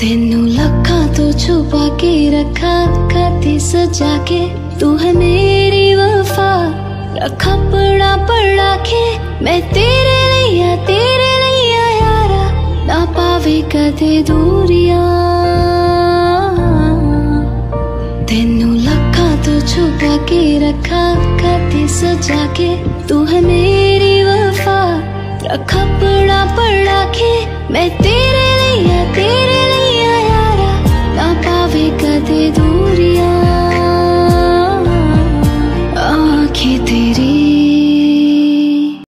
तेनू लखा तो छुपा के रखा, खाते सजा के। तू है मेरी वफा, रखा पड़ा पड़ा के। मैं तेरे लिया तेरे लिया यारा, ना पावे कदे दूरिया। तेनू लखा तो छुपा के रखा, खाते सजा के। तू है मेरी वफा, रखा पड़ा पड़ा के। मैं तेरे